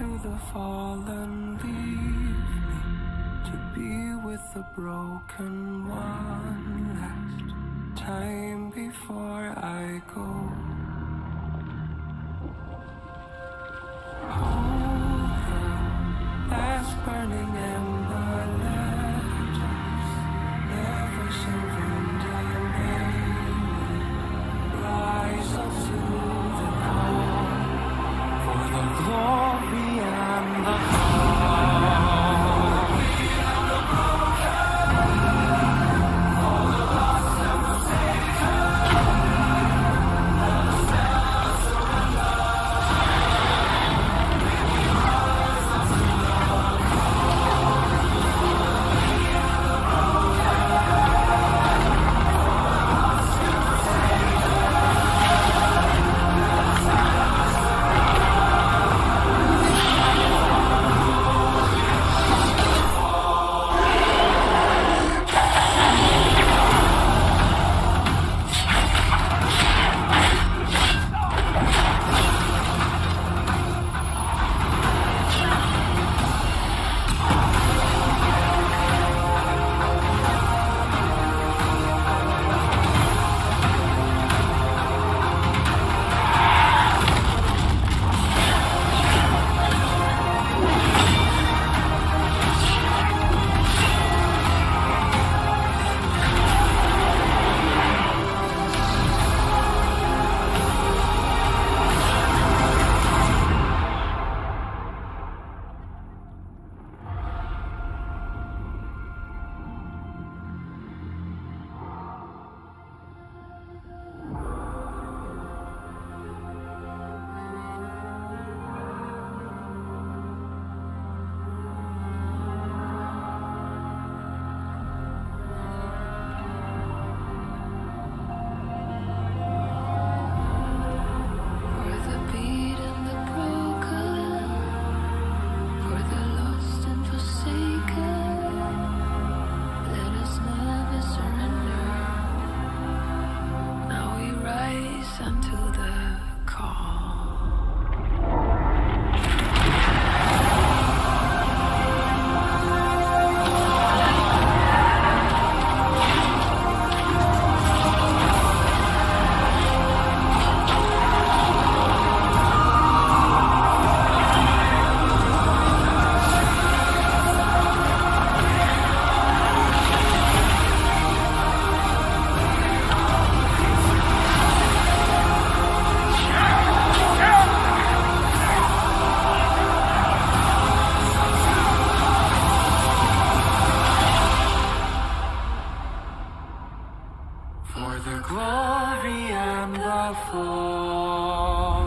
to the fallen leave me to be with the broken one last time before I go. the glory and the fall.